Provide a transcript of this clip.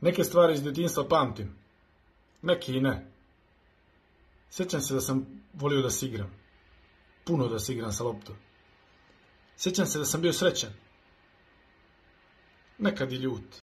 Neke stvari iz djetinjstva pamtim, neki i ne. Sjećam se da sam volio da se igram. Puno da se igram sa loptom. Sjećam se da sam bio srećan. Nekad i ljut.